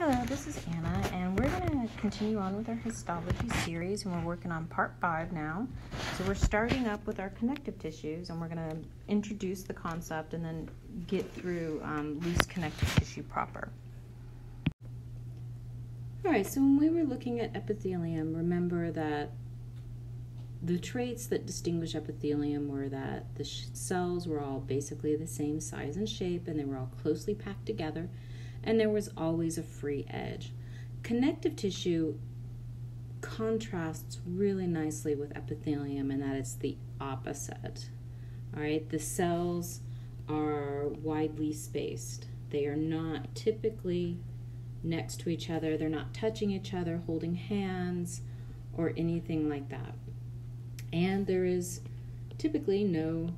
Hello, this is Anna, and we're going to continue on with our histology series, and we're working on part five now. So, we're starting up with our connective tissues, and we're going to introduce the concept and then get through um, loose connective tissue proper. All right, so when we were looking at epithelium, remember that the traits that distinguish epithelium were that the cells were all basically the same size and shape, and they were all closely packed together and there was always a free edge. Connective tissue contrasts really nicely with epithelium in that it's the opposite. All right, the cells are widely spaced. They are not typically next to each other, they're not touching each other, holding hands, or anything like that. And there is typically no,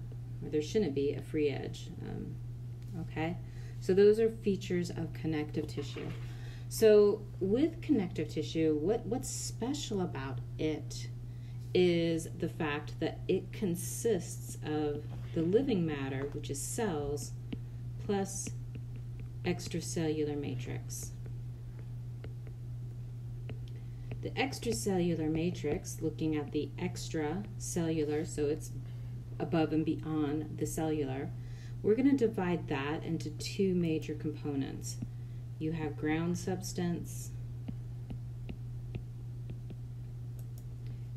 or there shouldn't be, a free edge. Um, okay? So those are features of connective tissue. So with connective tissue, what, what's special about it is the fact that it consists of the living matter, which is cells, plus extracellular matrix. The extracellular matrix, looking at the extracellular, so it's above and beyond the cellular, we're going to divide that into two major components. You have ground substance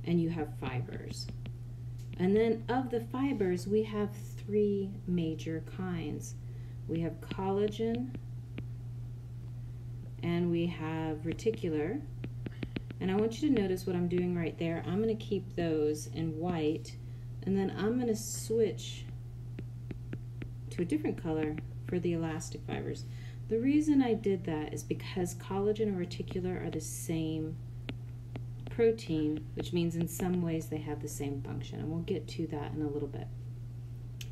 and you have fibers. And then of the fibers, we have three major kinds. We have collagen and we have reticular. And I want you to notice what I'm doing right there. I'm going to keep those in white and then I'm going to switch to a different color for the elastic fibers. The reason I did that is because collagen or reticular are the same protein, which means in some ways they have the same function, and we'll get to that in a little bit.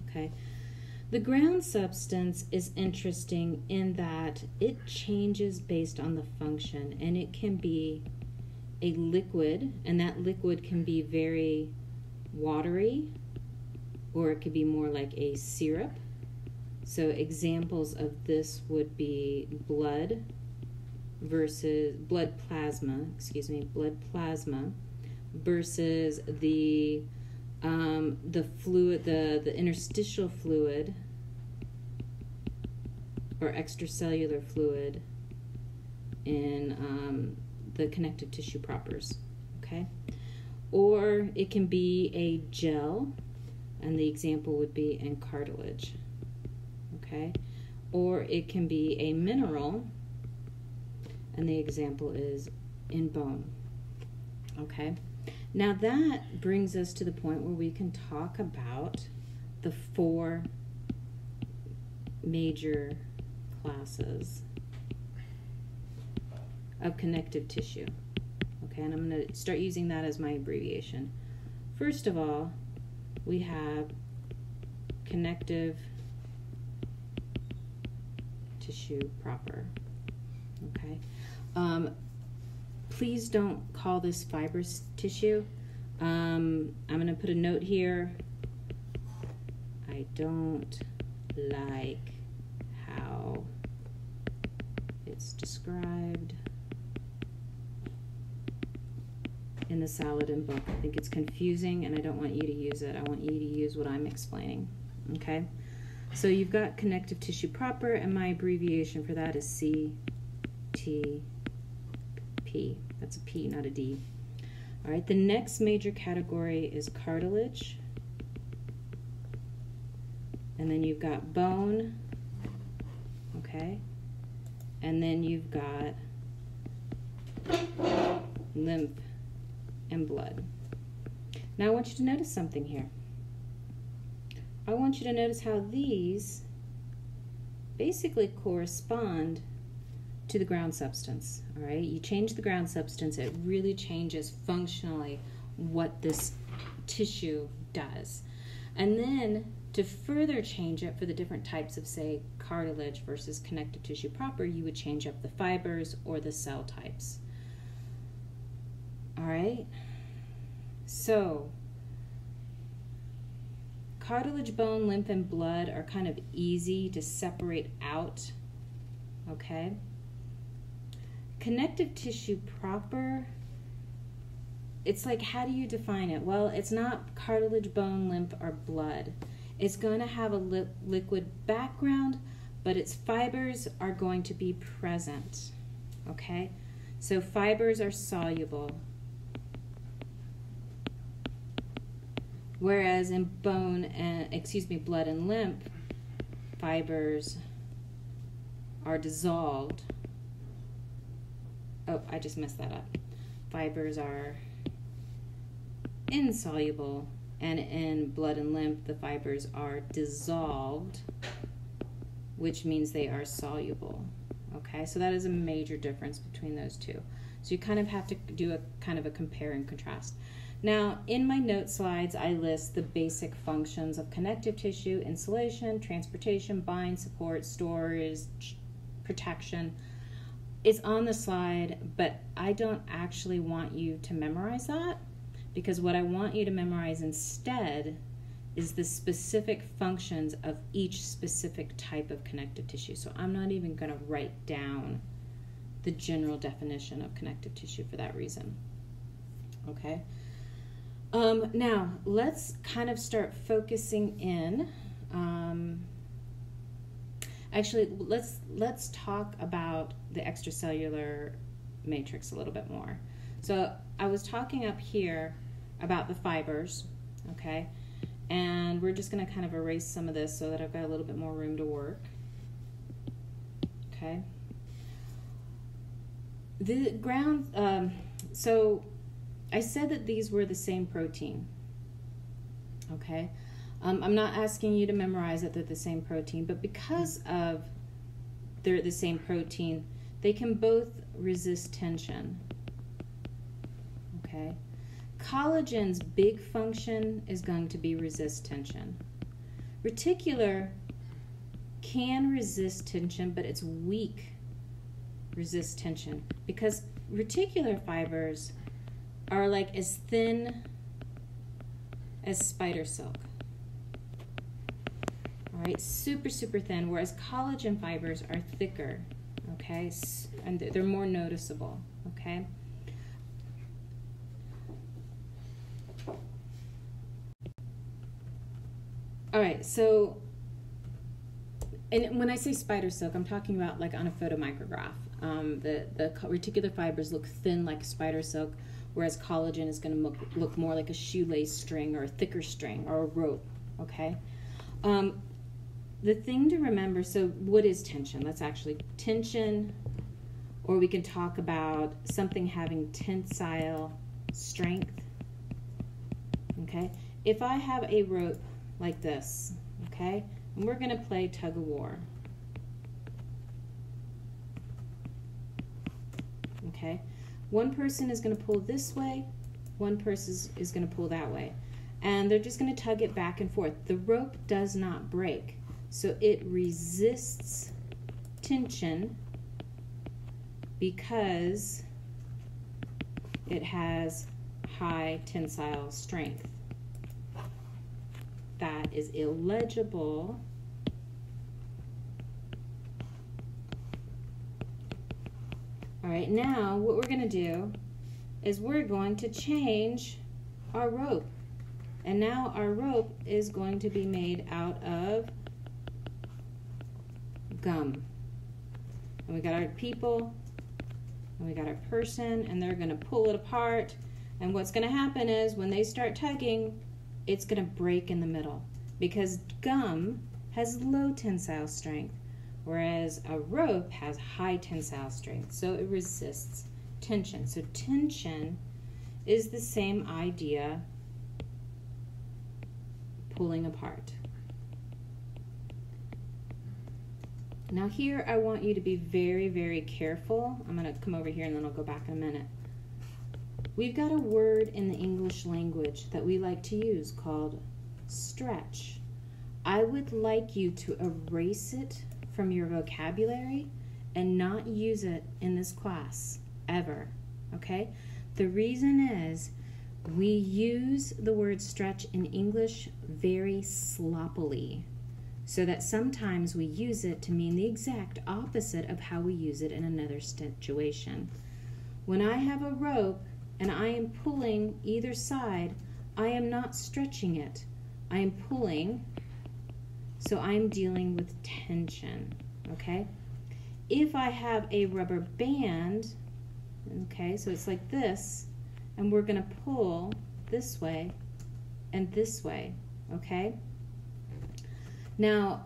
Okay. The ground substance is interesting in that it changes based on the function, and it can be a liquid, and that liquid can be very watery, or it could be more like a syrup, so examples of this would be blood versus blood plasma, excuse me, blood plasma versus the um, the fluid, the the interstitial fluid or extracellular fluid in um, the connective tissue propers. Okay, or it can be a gel, and the example would be in cartilage okay? Or it can be a mineral, and the example is in bone, okay? Now that brings us to the point where we can talk about the four major classes of connective tissue. Okay, and I'm going to start using that as my abbreviation. First of all, we have connective tissue proper. Okay. Um, please don't call this fibrous tissue. Um, I'm going to put a note here. I don't like how it's described in the Saladin book. I think it's confusing and I don't want you to use it. I want you to use what I'm explaining. Okay? So you've got connective tissue proper, and my abbreviation for that is CTP. That's a P, not a D. All right, the next major category is cartilage. And then you've got bone, okay? And then you've got lymph and blood. Now I want you to notice something here. I want you to notice how these basically correspond to the ground substance. All right, you change the ground substance, it really changes functionally what this tissue does. And then to further change it for the different types of, say, cartilage versus connective tissue proper, you would change up the fibers or the cell types. All right, so Cartilage, bone, lymph, and blood are kind of easy to separate out, okay? connective tissue proper it's like how do you define it? Well it's not cartilage bone lymph or blood. It's going to have a li- liquid background but its fibers are going to be present okay? So fibers are soluble whereas in bone and excuse me blood and lymph fibers are dissolved. Oh i just messed that up. Fibers are insoluble and in blood and lymph the fibers are dissolved which means they are soluble. Okay so that is a major difference between those two. So you kind of have to do a kind of a compare and contrast now in my note slides i list the basic functions of connective tissue insulation transportation bind support storage protection it's on the slide, but I don't actually want you to memorize that because what I want you to memorize instead is the specific functions of each specific type of connective tissue. So I'm not even going to write down the general definition of connective tissue for that reason. Okay? Um, now, let's kind of start focusing in. Um, Actually, let's let's talk about the extracellular matrix a little bit more. So I was talking up here about the fibers, okay? And we're just going to kind of erase some of this so that I've got a little bit more room to work. Okay. The ground, um, so I said that these were the same protein, okay? Um, I'm not asking you to memorize that they're the same protein, but because of they're the same protein, they can both resist tension. Okay? Collagen's big function is going to be resist tension. Reticular can resist tension, but it's weak resist tension because reticular fibers are like as thin as spider silk All right, Super, super thin, whereas collagen fibers are thicker, okay? And they're more noticeable, okay? All right, so, and when I say spider silk, I'm talking about like on a photomicrograph. Um, the, the reticular fibers look thin like spider silk, whereas collagen is going to look, look more like a shoelace string or a thicker string or a rope, okay? Um, the thing to remember so what is tension? Let's actually tension or we can talk about something having tensile strength okay? If i have a rope like this okay and we're going to play tug of war okay one person is going to pull this way one person is going to pull that way and they're just going to tug it back and forth the rope does not break so it resists tension because it has high tensile strength. That is illegible. All right, now what we're going to do is we're going to change our rope. And now our rope is going to be made out of gum. And we got our people, and we got our person, and they're going to pull it apart. And what's going to happen is when they start tugging, it's going to break in the middle because gum has low tensile strength, whereas a rope has high tensile strength, so it resists tension. So tension is the same idea pulling apart. Now here I want you to be very, very careful. I'm going to come over here and then I'll go back in a minute. We've got a word in the English language that we like to use called stretch. I would like you to erase it from your vocabulary and not use it in this class ever, okay? The reason is we use the word stretch in English very sloppily. so that sometimes we use it to mean the exact opposite of how we use it in another situation. When I have a rope and I am pulling either side, I am not stretching it. I am pulling, so I'm dealing with tension, okay? If I have a rubber band, okay, so it's like this, and we're gonna pull this way and this way, okay? Now,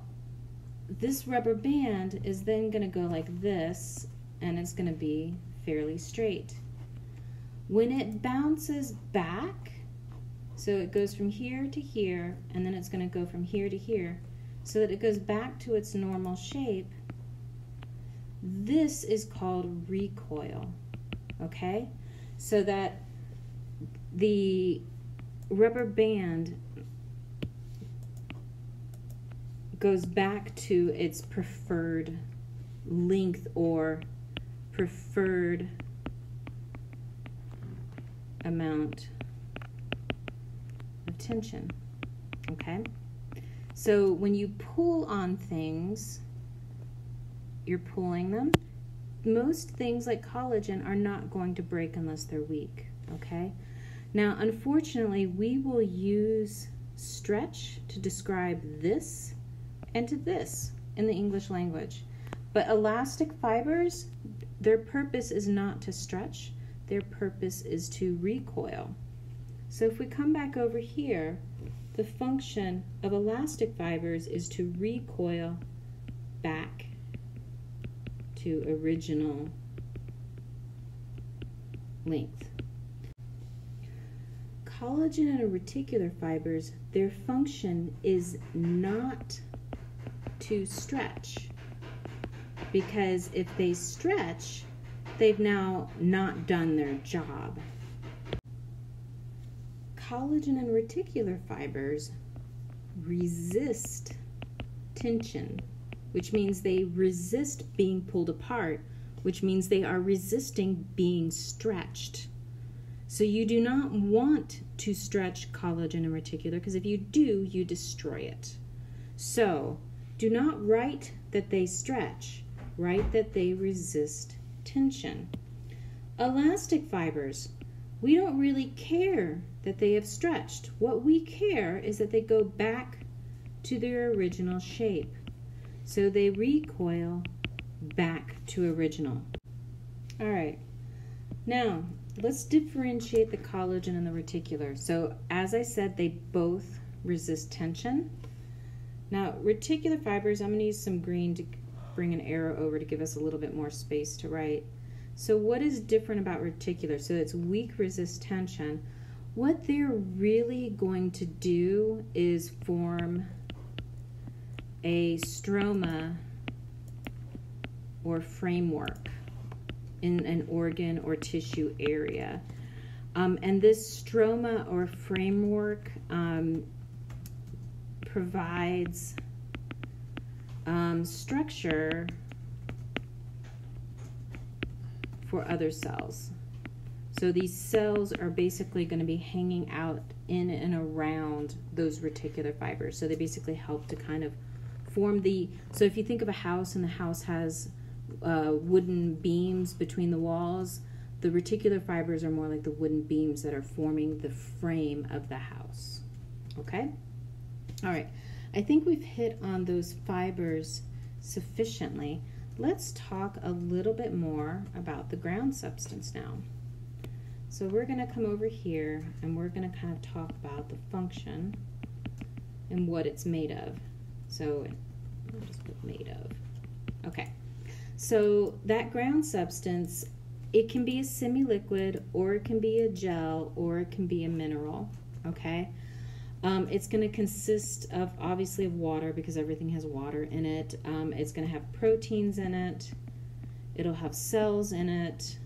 this rubber band is then gonna go like this, and it's gonna be fairly straight. When it bounces back, so it goes from here to here, and then it's going to go from here to here, so that it goes back to its normal shape. This is called recoil, okay? So that the rubber band goes back to its preferred length or preferred amount of tension. Okay? So when you pull on things, you're pulling them. Most things like collagen are not going to break unless they're weak. Okay? Now, unfortunately, we will use stretch to describe this and to this in the English language. But elastic fibers, their purpose is not to stretch, their purpose is to recoil. So if we come back over here, the function of elastic fibers is to recoil back to original length. Collagen and reticular fibers, their function is not to stretch because if they stretch, they've now not done their job. Collagen and reticular fibers resist tension, which means they resist being pulled apart, which means they are resisting being stretched. So you do not want to stretch collagen and reticular because if you do, you destroy it. So do not write that they stretch, write that they resist tension. Elastic fibers, we don't really care that they have stretched. What we care is that they go back to their original shape. So they recoil back to original. All right, now let's differentiate the collagen and the reticular. So as I said, they both resist tension. Now reticular fibers, I'm gonna use some green to bring an arrow over to give us a little bit more space to write. So what is different about reticular? So it's weak resist tension. What they're really going to do is form a stroma or framework in an organ or tissue area. Um, and this stroma or framework um, provides um, structure for other cells. So these cells are basically going to be hanging out in and around those reticular fibers. So they basically help to kind of form the. So if you think of a house and the house has uh, wooden beams between the walls, the reticular fibers are more like the wooden beams that are forming the frame of the house. Okay? All right. I think we've hit on those fibers sufficiently. Let's talk a little bit more about the ground substance now. So we're going to come over here and we're going to kind of talk about the function and what it's made of. So I'll just put made of. Okay. So that ground substance, it can be a semi-liquid or it can be a gel or it can be a mineral. Okay. Um, it's going to consist of obviously of water because everything has water in it. Um, it's going to have proteins in it. It'll have cells in it.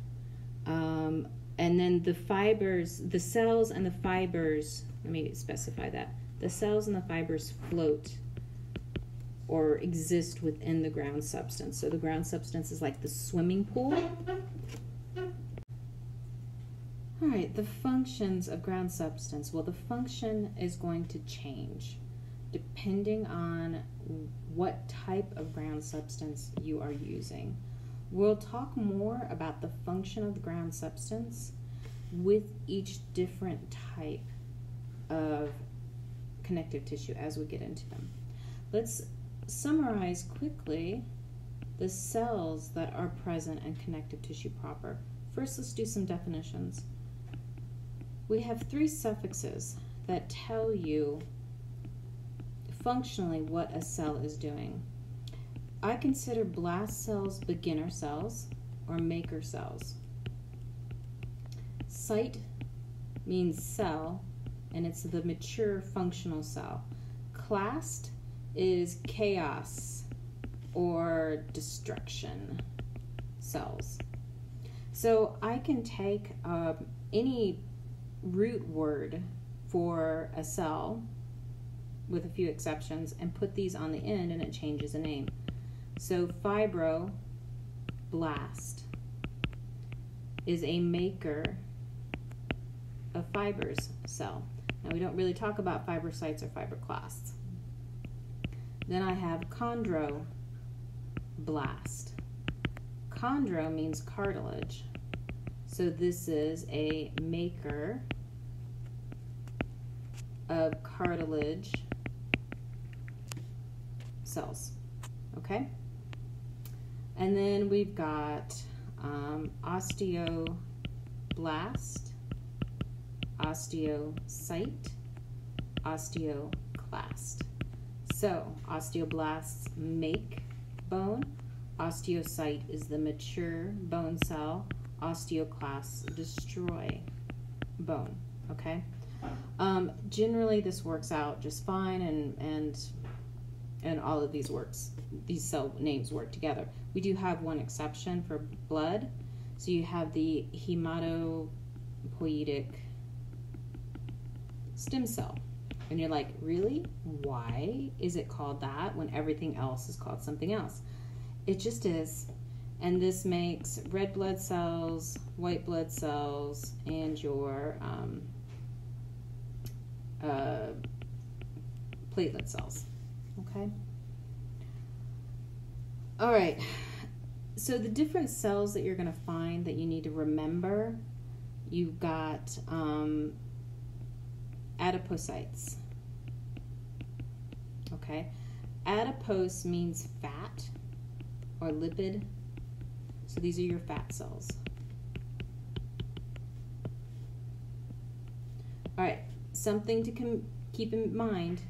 Um, and then the fibers, the cells and the fibers, let me specify that. The cells and the fibers float or exist within the ground substance. So the ground substance is like the swimming pool all right, the functions of ground substance. Well, the function is going to change. depending on what type of ground substance you are using. We'll talk more about the function of the ground substance with each different type of connective tissue as we get into them. Let's summarize quickly the cells that are present in connective tissue proper. First, let's do some definitions. We have three suffixes that tell you functionally what a cell is doing. I consider blast cells beginner cells or maker cells. Cyte means cell, and it's the mature functional cell. Clast is chaos or destruction cells. So I can take uh, any root word for a cell, with a few exceptions, and put these on the end and it changes the name. So fibroblast is a maker of fibers cell. Now we don't really talk about fibrocytes or fibroclasts. Then I have chondroblast. Chondro means cartilage. So this is a maker of cartilage cells. Okay? And then we've got um, osteoblast, osteocyte, osteoclast. So, osteoblasts make bone, osteocyte is the mature bone cell, osteoclasts destroy bone. Okay? Um, generally, this works out just fine, and and and all of these works, these cell names work together. We do have one exception for blood. So you have the hematopoietic stem cell. And you're like, really? Why is it called that when everything else is called something else? It just is. And this makes red blood cells, white blood cells, and your um, uh, platelet cells. Okay? All right. So the different cells that you're going to find that you need to remember, you've got um, adipocytes. Okay? Adipose means fat or lipid. So these are your fat cells. All right, something to keep in mind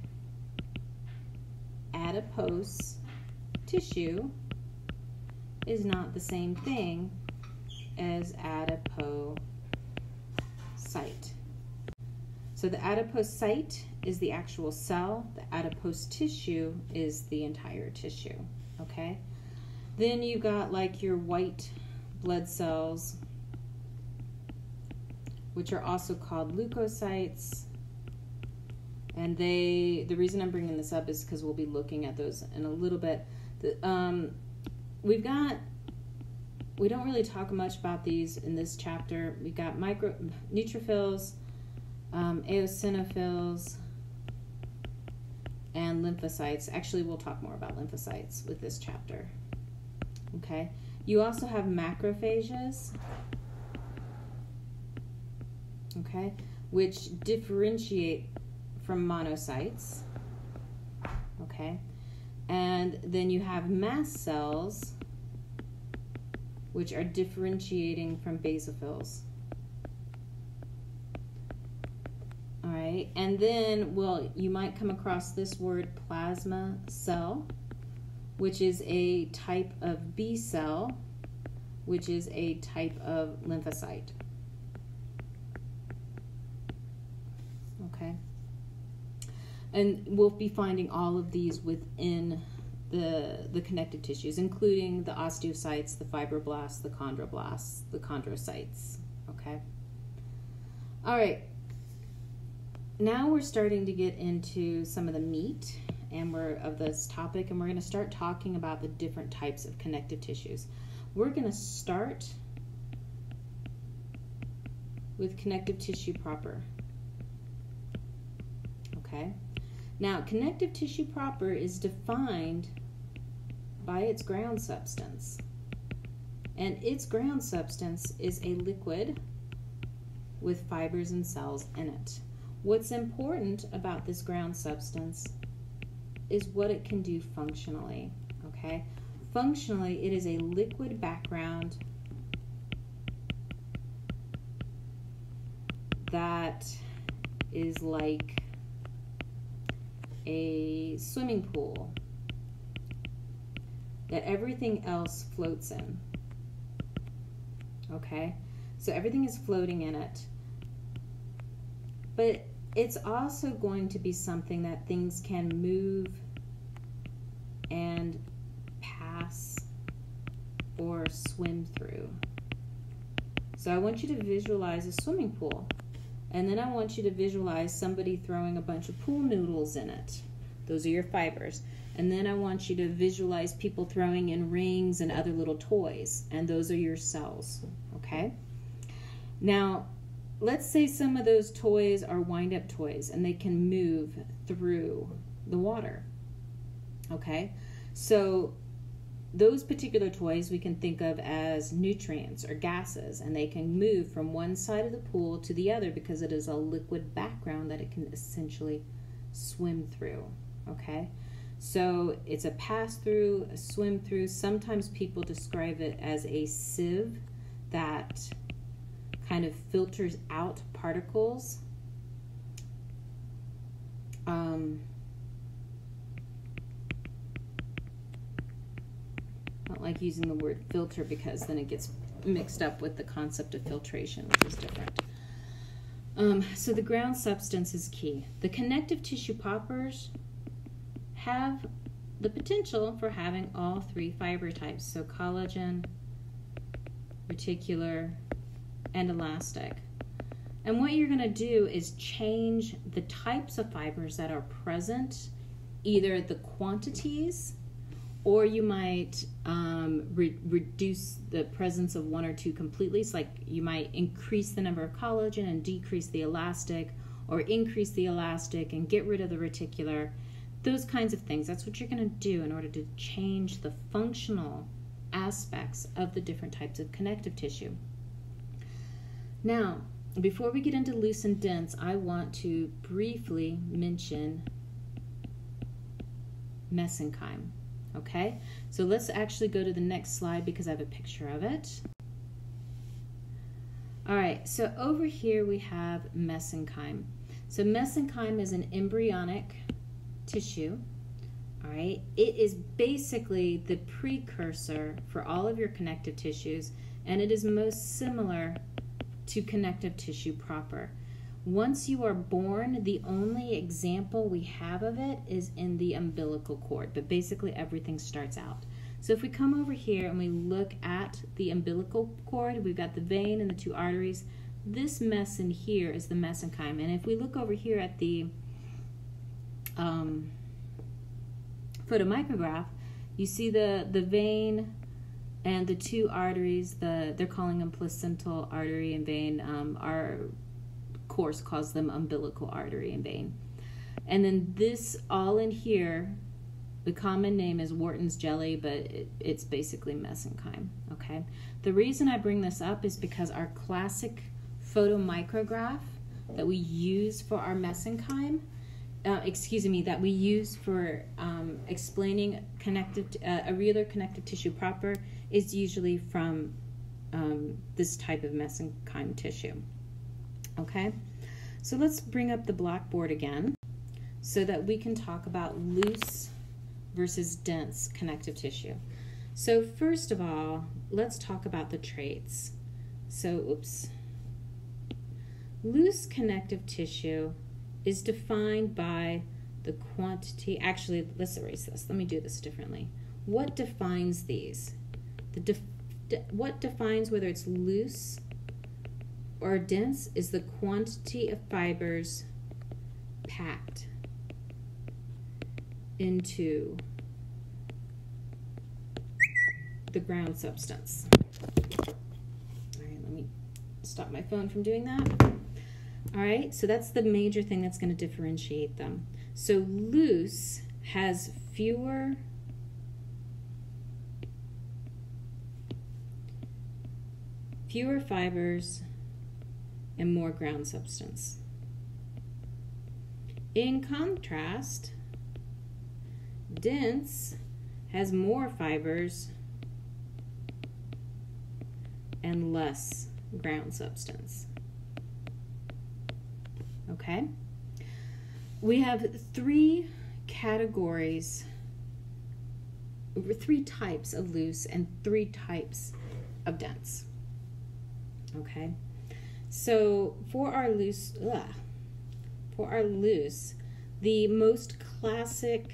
adipose tissue is not the same thing as adipocyte. So the adipocyte is the actual cell, the adipose tissue is the entire tissue, okay? Then you got like your white blood cells, which are also called leukocytes. And they the reason i'm bringing this up is because we'll be looking at those in a little bit. The, um, we've got we don't really talk much about these in this chapter. We've got micro neutrophils um, eosinophils and lymphocytes. Actually we'll talk more about lymphocytes with this chapter okay you also have macrophages okay which differentiate from monocytes. Okay? And then you have mast cells, which are differentiating from basophils. All right, and then, well, you might come across this word plasma cell, which is a type of B cell, which is a type of lymphocyte. Okay and we'll be finding all of these within the the connective tissues, including the osteocytes, the fibroblasts, the chondroblasts, the chondrocytes. Okay. All right. Now we're starting to get into some of the meat and we're of this topic, and we're going to start talking about the different types of connective tissues. We're going to start with connective tissue proper. Okay. Now, connective tissue proper is defined by its ground substance. And its ground substance is a liquid with fibers and cells in it. What's important about this ground substance is what it can do functionally, okay? Functionally, it is a liquid background that is like a swimming pool that everything else floats in. Okay? So everything is floating in it. But it's also going to be something that things can move and pass or swim through. So I want you to visualize a swimming pool. And then I want you to visualize somebody throwing a bunch of pool noodles in it. Those are your fibers. And then I want you to visualize people throwing in rings and other little toys. And those are your cells. Okay? Now, let's say some of those toys are wind up toys and they can move through the water. Okay? So those particular toys we can think of as nutrients or gases, and they can move from one side of the pool to the other because it is a liquid background that it can essentially swim through. Okay, so it's a pass through, a swim through. Sometimes people describe it as a sieve that kind of filters out particles. Um, don't like using the word filter because then it gets mixed up with the concept of filtration, which is different. Um, so the ground substance is key. The connective tissue propers have the potential for having all three fiber types, so collagen, reticular, and elastic. And what you're going to do is change the types of fibers that are present, either the quantities or you might um, re- reduce the presence of one or two completely. So, like you might increase the number of collagen and decrease the elastic, or increase the elastic and get rid of the reticular. Those kinds of things. That's what you're going to do in order to change the functional aspects of the different types of connective tissue. Now, before we get into loose and dense, I want to briefly mention mesenchyme. Okay, so let's actually go to the next slide because I have a picture of it. All right, so over here we have mesenchyme. So mesenchyme is an embryonic tissue. All right, it is basically the precursor for all of your connective tissues, and it is most similar to connective tissue proper. Once you are born, the only example we have of it is in the umbilical cord, but basically everything starts out. So if we come over here and we look at the umbilical cord, we've got the vein and the two arteries. This mess in here is the mesenchyme. And if we look over here at the um, photomicrograph, you see the, the vein and the two arteries, the they're calling them placental artery and vein, um, are course calls them umbilical artery and vein. And then this all in here, the common name is Wharton's jelly, but it, it's basically mesenchyme. Okay. The reason I bring this up is because our classic photomicrograph that we use for our mesenchyme, uh, excuse me, that we use for um, explaining connective, uh, areolar connective tissue proper is usually from um, this type of mesenchyme tissue. Okay, so let's bring up the blackboard again so that we can talk about loose versus dense connective tissue. So first of all, let's talk about the traits. So, oops. Loose connective tissue is defined by the quantity. Actually, let's erase this. Let me do this differently. What defines these? The def, de, what defines whether it's loose or dense is the quantity of fibers packed into the ground substance. All right, let me stop my phone from doing that. All right, so that's the major thing that's going to differentiate them. So loose has fewer fewer fibers and more ground substance. In contrast, dense has more fibers and less ground substance. Okay? We have three categories, three types of loose and three types of dense. Okay? So for our loose, ugh, for our loose, the most classic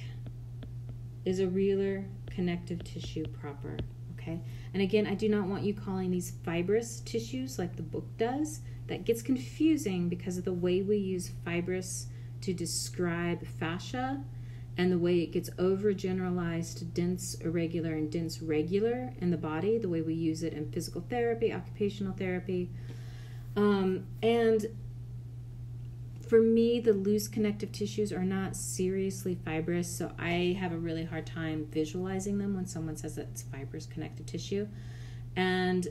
is areolar connective tissue proper. Okay, and again, I do not want you calling these fibrous tissues like the book does. That gets confusing because of the way we use fibrous to describe fascia and the way it gets overgeneralized to dense irregular and dense regular in the body, the way we use it in physical therapy, occupational therapy. Um, and for me, the loose connective tissues are not seriously fibrous, so I have a really hard time visualizing them when someone says it's fibrous connective tissue. And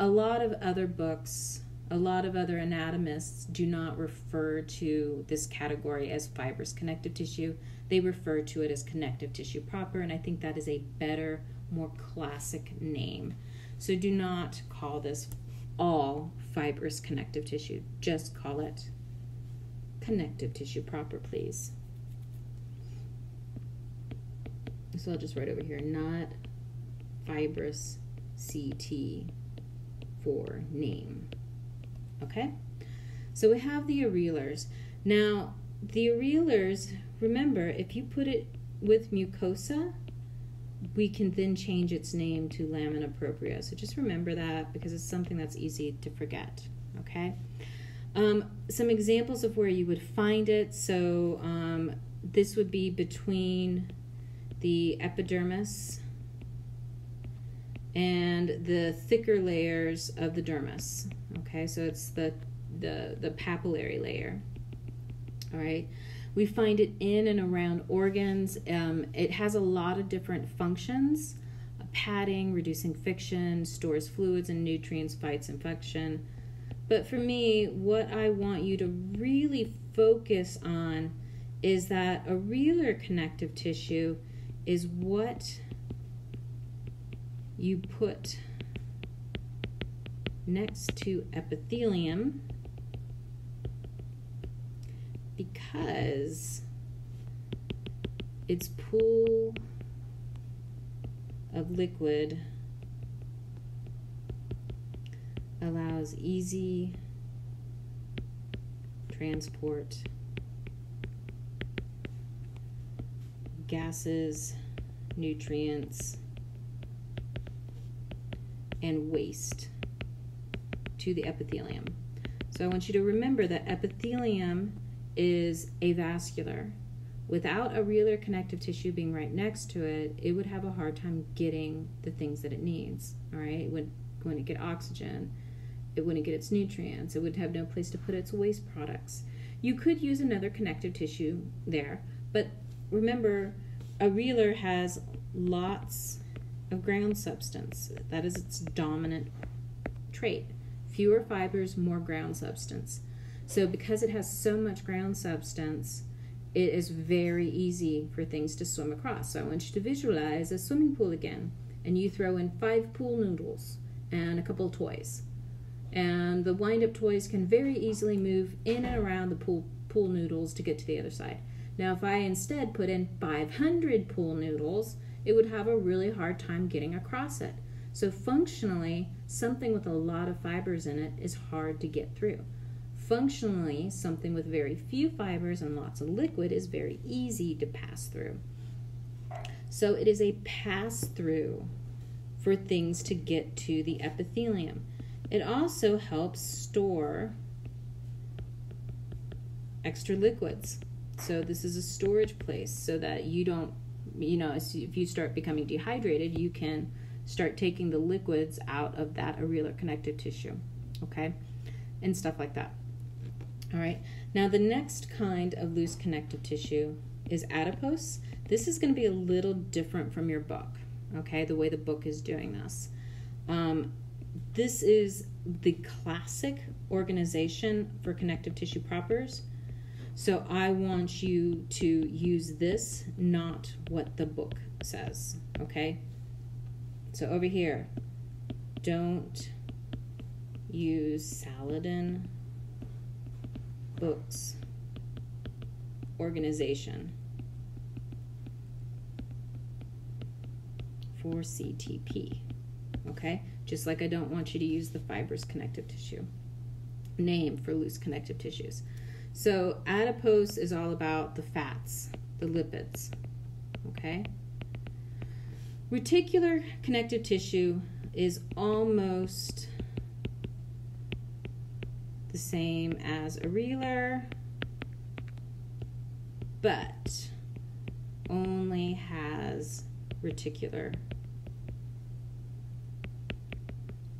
a lot of other books, a lot of other anatomists do not refer to this category as fibrous connective tissue. They refer to it as connective tissue proper, and I think that is a better, more classic name. So do not call this all fibrous connective tissue. Just call it connective tissue proper, please. So I'll just write over here, not fibrous CT for name. Okay? So we have the areolars. Now, the areolars, remember, if you put it with mucosa, we can then change its name to lamina propria. So just remember that because it's something that's easy to forget. Okay. Um, some examples of where you would find it. So um, this would be between the epidermis and the thicker layers of the dermis. Okay, so it's the the the papillary layer. All right. We find it in and around organs. Um, it has a lot of different functions padding, reducing friction, stores fluids and nutrients, fights infection. But for me, what I want you to really focus on is that a areolar connective tissue is what you put next to epithelium because its pool of liquid allows easy transport gases, nutrients, and waste to the epithelium. So I want you to remember that epithelium is avascular. Without a areolar connective tissue being right next to it, it would have a hard time getting the things that it needs. All right, it would, wouldn't get oxygen, it wouldn't get its nutrients, it would have no place to put its waste products. You could use another connective tissue there, but remember, a areolar has lots of ground substance. That is its dominant trait. Fewer fibers, more ground substance. So, because it has so much ground substance, it is very easy for things to swim across. So, I want you to visualize a swimming pool again, and you throw in five pool noodles and a couple toys. And the wind up toys can very easily move in and around the pool, pool noodles to get to the other side. Now, if I instead put in 500 pool noodles, it would have a really hard time getting across it. So, functionally, something with a lot of fibers in it is hard to get through. Functionally, something with very few fibers and lots of liquid is very easy to pass through. So it is a pass through for things to get to the epithelium. It also helps store extra liquids. So this is a storage place so that you don't, you know, if you start becoming dehydrated, you can start taking the liquids out of that areolar connective tissue, okay, and stuff like that. All right. Now, the next kind of loose connective tissue is adipose. This is going to be a little different from your book, okay, the way the book is doing this. Um, this is the classic organization for connective tissue propers. So I want you to use this, not what the book says, okay? So over here, don't use Saladin books organization for CTP. Okay? Just like I don't want you to use the fibrous connective tissue name for loose connective tissues. So, adipose is all about the fats, the lipids. Okay? Reticular connective tissue is almost the same as areolar, but only has reticular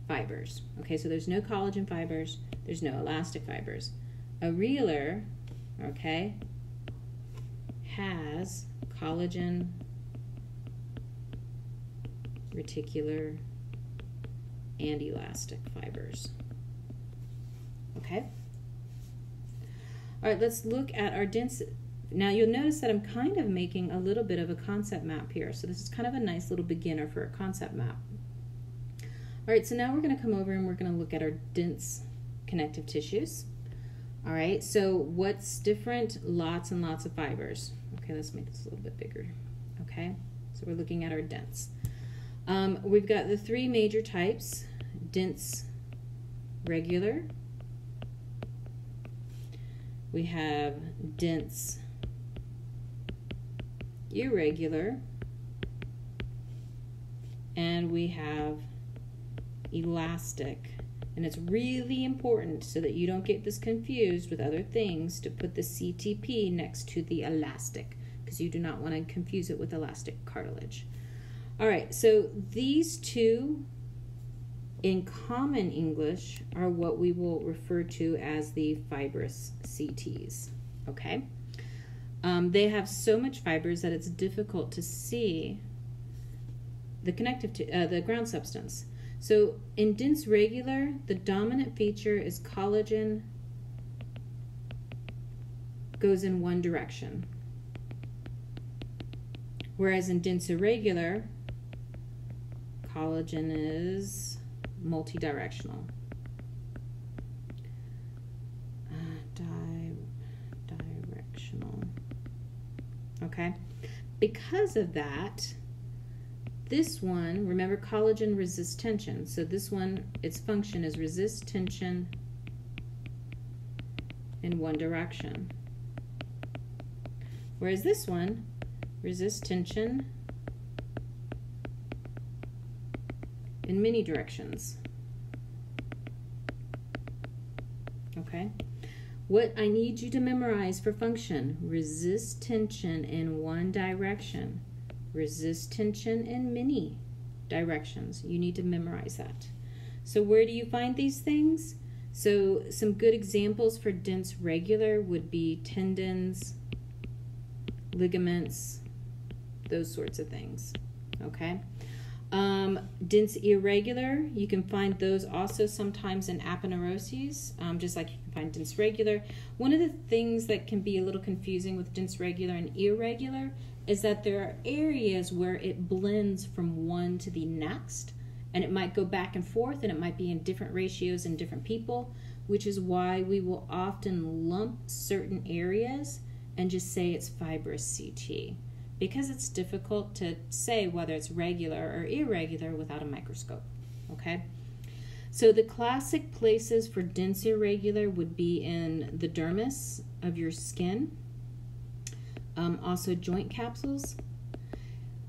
fibers. Okay, so there's no collagen fibers, there's no elastic fibers. Areolar, okay, has collagen, reticular, and elastic fibers. Okay? All right, let's look at our density. Now you'll notice that I'm kind of making a little bit of a concept map here. So this is kind of a nice little beginner for a concept map. All right, so now we're going to come over and we're going to look at our dense connective tissues. All right, so what's different? Lots and lots of fibers. Okay, let's make this a little bit bigger. Okay, so we're looking at our dense. Um, we've got the three major types, dense regular, we have dense irregular and we have elastic and it's really important so that you don't get this confused with other things to put the CTP next to the elastic because you do not want to confuse it with elastic cartilage. All right, so these two in common English are what we will refer to as the fibrous CTs. Okay? Um, they have so much fibers that it's difficult to see the connective to uh, the ground substance. So in dense regular, the dominant feature is collagen goes in one direction. Whereas in dense irregular, collagen is multi-directional. Uh, di- directional. Okay. Because of that, this one, remember collagen resists tension. So this one, its function is resist tension in one direction. Whereas this one, resist tension in many directions. Okay? What I need you to memorize for function resist tension in one direction, resist tension in many directions. You need to memorize that. So, where do you find these things? So, some good examples for dense regular would be tendons, ligaments, those sorts of things. Okay? Um, dense irregular, you can find those also sometimes in aponeuroses, um, just like you can find dense regular. One of the things that can be a little confusing with dense regular and irregular is that there are areas where it blends from one to the next, and it might go back and forth, and it might be in different ratios in different people, which is why we will often lump certain areas and just say it's fibrous CT because it's difficult to say whether it's regular or irregular without a microscope. Okay? So the classic places for dense irregular would be in the dermis of your skin, um, also joint capsules.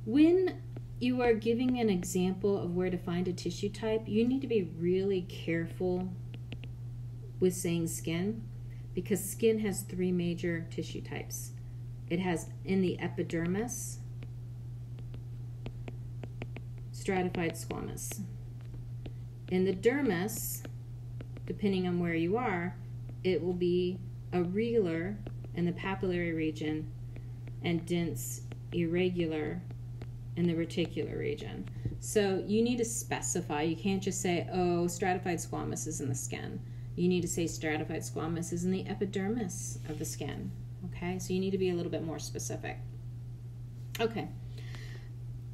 When you are giving an example of where to find a tissue type, you need to be really careful with saying skin because skin has three major tissue types it has in the epidermis stratified squamous. In the dermis, depending on where you are, it will be areolar in the papillary region, and dense irregular in the reticular region. So you need to specify. You can't just say, oh, stratified squamous is in the skin. You need to say stratified squamous is in the epidermis of the skin. Okay, so you need to be a little bit more specific. Okay,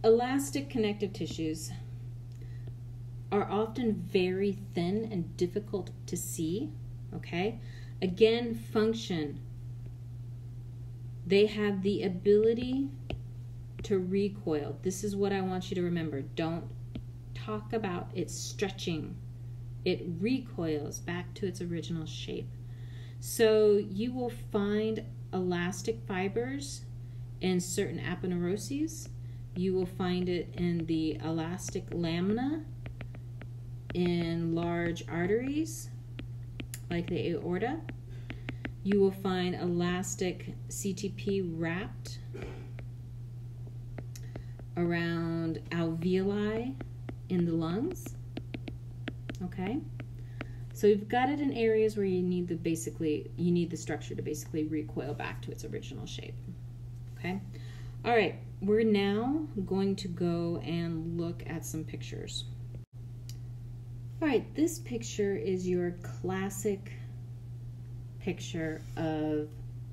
elastic connective tissues are often very thin and difficult to see. Okay, again, function. They have the ability to recoil. This is what I want you to remember. Don't talk about it stretching, it recoils back to its original shape. So you will find elastic fibers in certain aponeuroses. You will find it in the elastic lamina in large arteries like the aorta. You will find elastic CTP wrapped around alveoli in the lungs. Okay? So you've got it in areas where you need the basically you need the structure to basically recoil back to its original shape. Okay? All right, we're now going to go and look at some pictures. All right, this picture is your classic picture of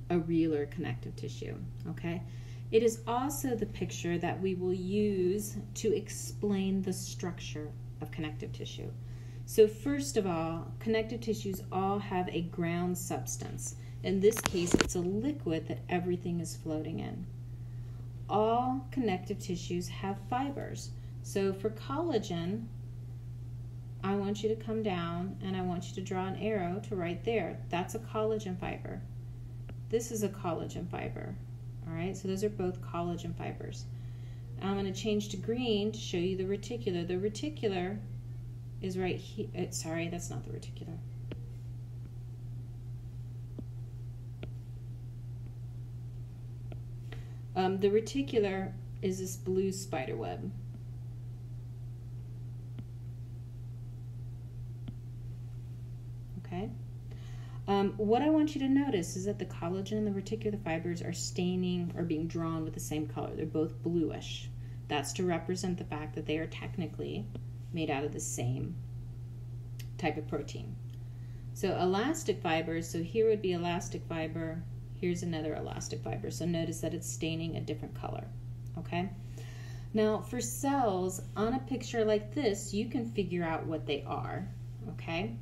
areolar connective tissue, okay? It is also the picture that we will use to explain the structure of connective tissue. So first of all, connective tissues all have a ground substance. In this case, it's a liquid that everything is floating in. All connective tissues have fibers. So for collagen, I want you to come down and I want you to draw an arrow to right there. That's a collagen fiber. This is a collagen fiber. All right, so those are both collagen fibers. I'm going to change to green to show you the reticular. The reticular is right here. Uh, sorry, that's not the reticular. Um, the reticular is this blue spider web. Okay. Um, what I want you to notice is that the collagen and the reticular fibers are staining or being drawn with the same color. They're both bluish. That's to represent the fact that they are technically made out of the same type of protein. So elastic fibers, so here would be elastic fiber, here's another elastic fiber. So notice that it's staining a different color, okay? Now for cells, on a picture like this, you can figure out what they are, okay?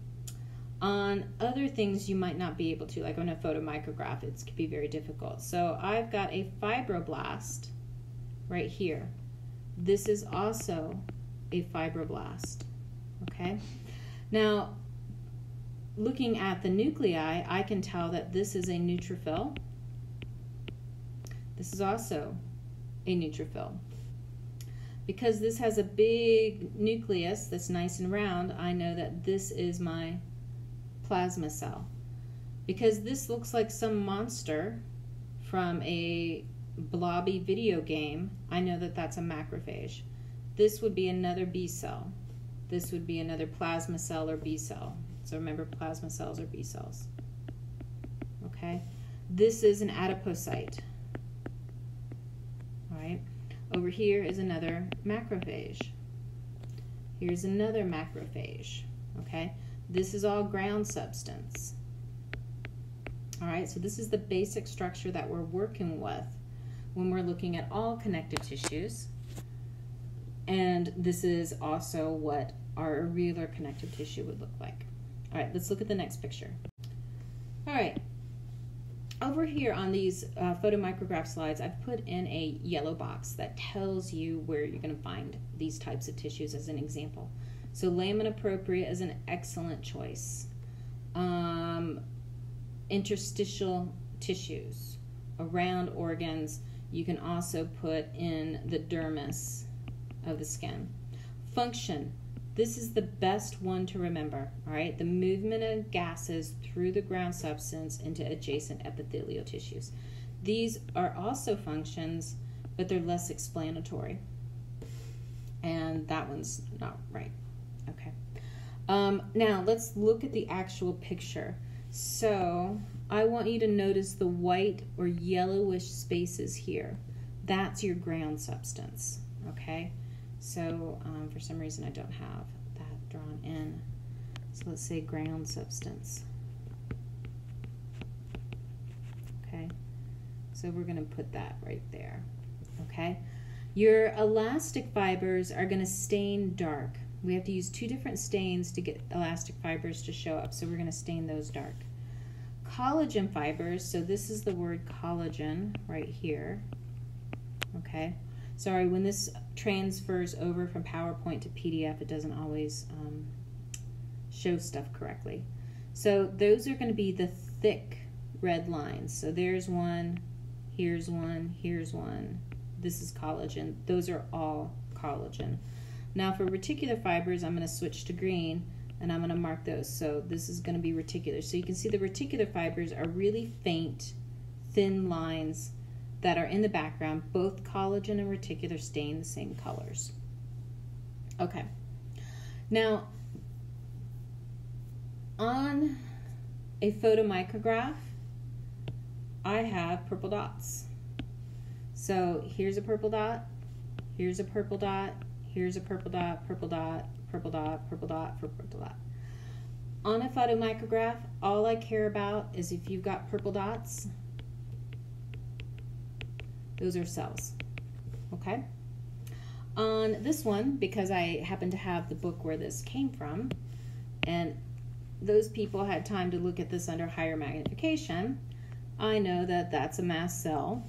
On other things, you might not be able to, like on a photomicrograph, it could be very difficult. So I've got a fibroblast right here. This is also a fibroblast, okay? Now, looking at the nuclei, I can tell that this is a neutrophil. This is also a neutrophil. Because this has a big nucleus that's nice and round, I know that this is my plasma cell. Because this looks like some monster from a blobby video game, I know that that's a macrophage. This would be another B cell. This would be another plasma cell or B cell. So remember, plasma cells are B cells. Okay? This is an adipocyte. All right? Over here is another macrophage. Here's another macrophage. Okay? This is all ground substance. All right, so this is the basic structure that we're working with when we're looking at all connective tissues. And this is also what our areolar connective tissue would look like. All right, let's look at the next picture. All right, over here on these uh, photomicrograph slides, I've put in a yellow box that tells you where you're going to find these types of tissues as an example. So lamina propria is an excellent choice. Um, interstitial tissues around organs. You can also put in the dermis of the skin. Function. This is the best one to remember, all right? The movement of gases through the ground substance into adjacent epithelial tissues. These are also functions, but they're less explanatory. And that one's not right. Okay. Um, now let's look at the actual picture. So I want you to notice the white or yellowish spaces here. That's your ground substance, okay? So um, for some reason I don't have that drawn in. So let's say ground substance. Okay, so we're going to put that right there. Okay, your elastic fibers are going to stain dark. We have to use two different stains to get elastic fibers to show up, so we're going to stain those dark. Collagen fibers, so this is the word collagen right here. Okay, sorry, when this transfers over from PowerPoint to PDF, it doesn't always um, show stuff correctly. So those are going to be the thick red lines. So there's one, here's one, here's one. This is collagen. Those are all collagen. Now for reticular fibers, I'm going to switch to green and I'm going to mark those. So this is going to be reticular. So you can see the reticular fibers are really faint, thin lines that are in the background. Both collagen and reticular stain the same colors. Okay. Now, on a photomicrograph, I have purple dots. So here's a purple dot, here's a purple dot, here's a purple dot, purple dot, purple dot, purple dot, purple dot. On a photomicrograph, all I care about is if you've got purple dots, those are cells, okay? On this one, because I happen to have the book where this came from, and those people had time to look at this under higher magnification, I know that that's a mast cell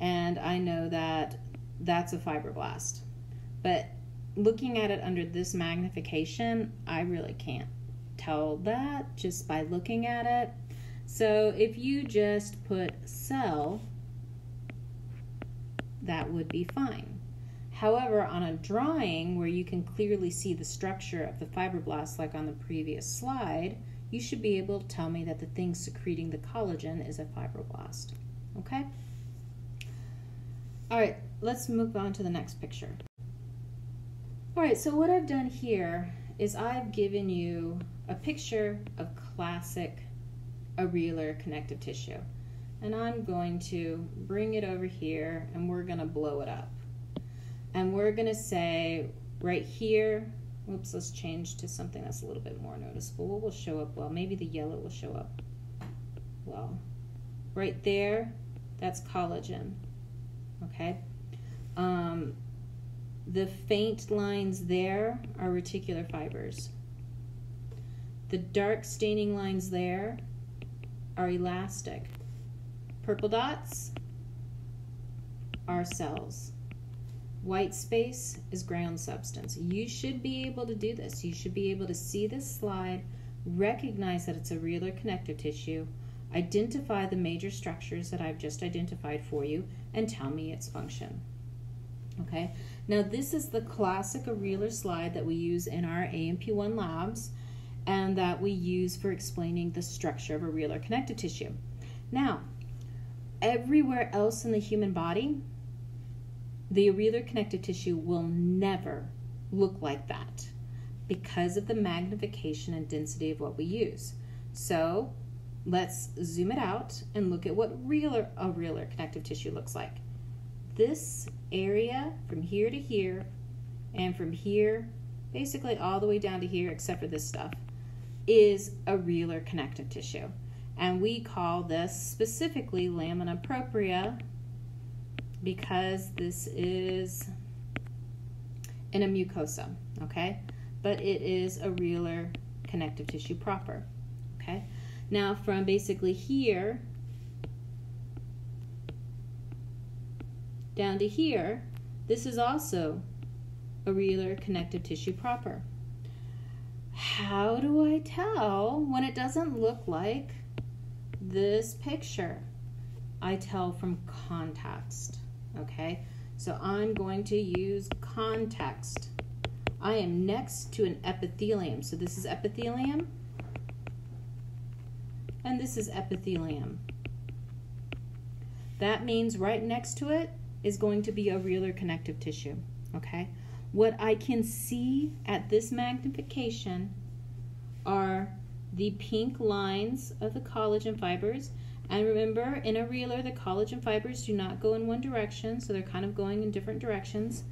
and I know that that's a fibroblast. But looking at it under this magnification, I really can't tell that just by looking at it. So if you just put cell, that would be fine. However, on a drawing where you can clearly see the structure of the fibroblast like on the previous slide, you should be able to tell me that the thing secreting the collagen is a fibroblast. Okay? All right, let's move on to the next picture. All right, so what I've done here is I've given you a picture of classic areolar connective tissue. And I'm going to bring it over here and we're going to blow it up. And we're going to say right here, Whoops, let's change to something that's a little bit more noticeable. What will show up well? Maybe the yellow will show up well. Right there, that's collagen. Okay. Um, the faint lines there are reticular fibers. The dark staining lines there are elastic. Purple dots are cells. White space is ground substance. You should be able to do this. You should be able to see this slide, recognize that it's a areolar connective tissue, identify the major structures that I've just identified for you, and tell me its function. Okay, now this is the classic areolar slide that we use in our A&P1 labs and that we use for explaining the structure of areolar connective tissue. Now, everywhere else in the human body, the areolar connective tissue will never look like that because of the magnification and density of what we use. So let's zoom it out and look at what real areolar connective tissue looks like. This area from here to here and from here basically all the way down to here except for this stuff is areolar connective tissue. And we call this specifically lamina propria because this is in a mucosa, okay? But it is areolar connective tissue proper, okay? Now from basically here down to here, this is also areolar connective tissue proper. How do I tell when it doesn't look like this picture? I tell from context okay? So I'm going to use context. I am next to an epithelium. So this is epithelium, and this is epithelium. That means right next to it is going to be areolar connective tissue, okay? What I can see at this magnification are the pink lines of the collagen fibers. And remember, in areolar, the collagen fibers do not go in one direction, so they're kind of going in different directions.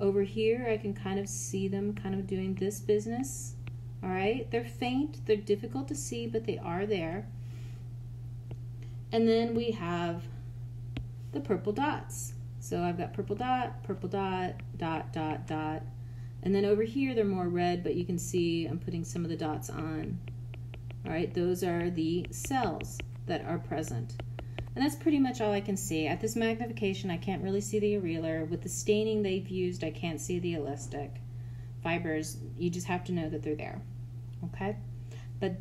Over here, I can kind of see them kind of doing this business. All right, they're faint, they're difficult to see, but they are there. And then we have the purple dots. So I've got purple dot, purple dot, dot, dot, dot. And then over here, they're more red, but you can see I'm putting some of the dots on. All right, those are the cells that are present. And that's pretty much all I can see. At this magnification, I can't really see the areolar. With the staining they've used, I can't see the elastic fibers. You just have to know that they're there. Okay? But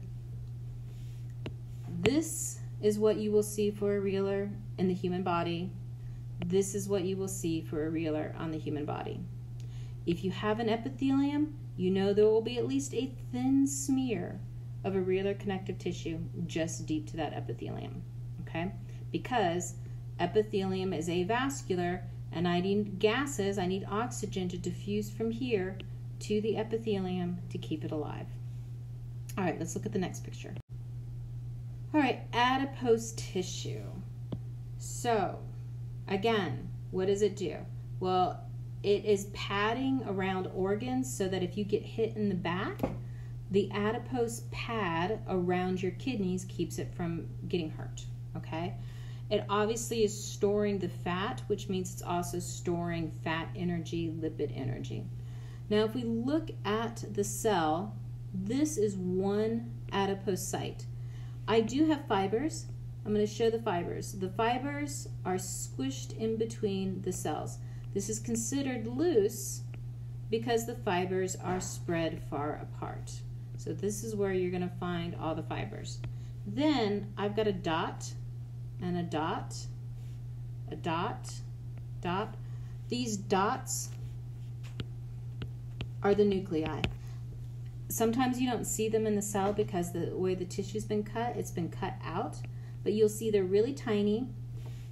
this is what you will see for areolar in the human body. This is what you will see for areolar on the human body. If you have an epithelium, you know there will be at least a thin smear of areolar connective tissue just deep to that epithelium. Okay? Because epithelium is avascular and I need gases, I need oxygen to diffuse from here to the epithelium to keep it alive. All right, let's look at the next picture. All right, adipose tissue. So, again, what does it do? Well, it is padding around organs so that if you get hit in the back, the adipose pad around your kidneys keeps it from getting hurt. Okay? It obviously is storing the fat, which means it's also storing fat energy, lipid energy. Now, if we look at the cell, this is one adipocyte. I do have fibers. I'm going to show the fibers. The fibers are squished in between the cells. This is considered loose because the fibers are spread far apart. So this is where you're going to find all the fibers. Then I've got a dot and a dot, a dot, dot. These dots are the nuclei. Sometimes you don't see them in the cell because the way the tissue's been cut, it's been cut out, but you'll see they're really tiny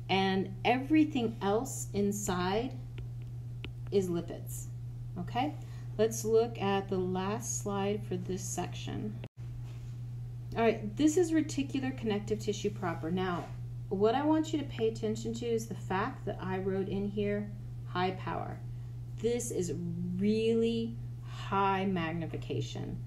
and everything else inside is lipids. Okay, let's look at the last slide for this section. All right, this is reticular connective tissue proper. Now, what I want you to pay attention to is the fact that I wrote in here high power. This is really high magnification.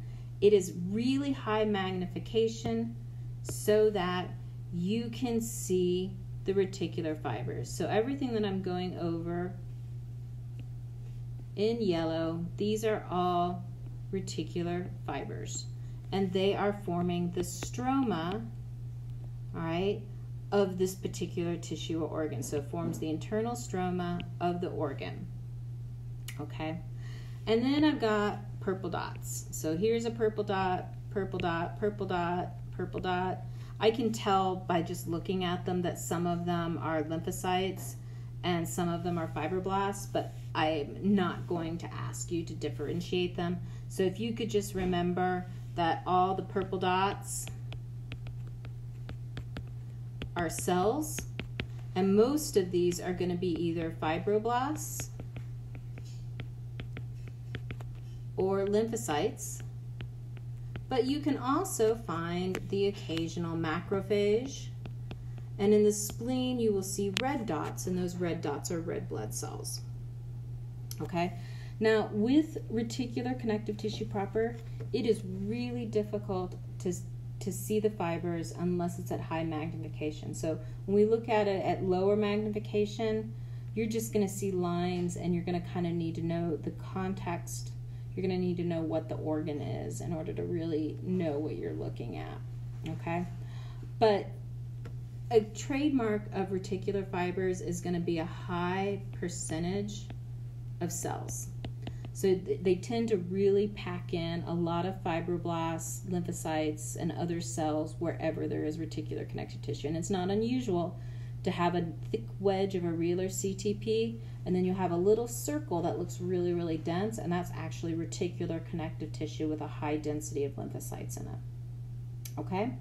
It is really high magnification so that you can see the reticular fibers. So everything that I'm going over in yellow, these are all reticular fibers. And they are forming the stroma, all right, of this particular tissue or organ. So it forms the internal stroma of the organ. Okay. And then I've got purple dots. So here's a purple dot, purple dot, purple dot, purple dot. I can tell by just looking at them that some of them are lymphocytes and some of them are fibroblasts, but I'm not going to ask you to differentiate them. So if you could just remember that all the purple dots are cells, and most of these are going to be either fibroblasts or lymphocytes. But you can also find the occasional macrophage. And in the spleen, you will see red dots, and those red dots are red blood cells. Okay? Now, with reticular connective tissue proper, it is really difficult to to see the fibers unless it's at high magnification. So when we look at it at lower magnification, you're just going to see lines and you're going to kind of need to know the context. You're going to need to know what the organ is in order to really know what you're looking at. Okay? But a trademark of reticular fibers is going to be a high percentage of cells. So they tend to really pack in a lot of fibroblasts, lymphocytes, and other cells wherever there is reticular connective tissue. And it's not unusual to have a thick wedge of areolar CTP, and then you have a little circle that looks really, really dense, and that's actually reticular connective tissue with a high density of lymphocytes in it. Okay?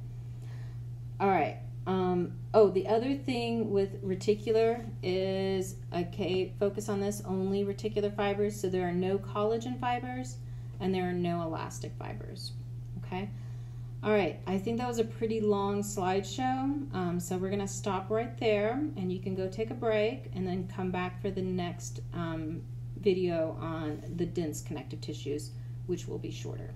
All right. Um, oh, the other thing with reticular is okay, focus on this only reticular fibers. So there are no collagen fibers and there are no elastic fibers. Okay. All right, I think that was a pretty long slideshow. Um, so we're gonna stop right there and you can go take a break and then come back for the next um, video on the dense connective tissues, which will be shorter.